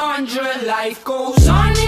Tundra, life goes on.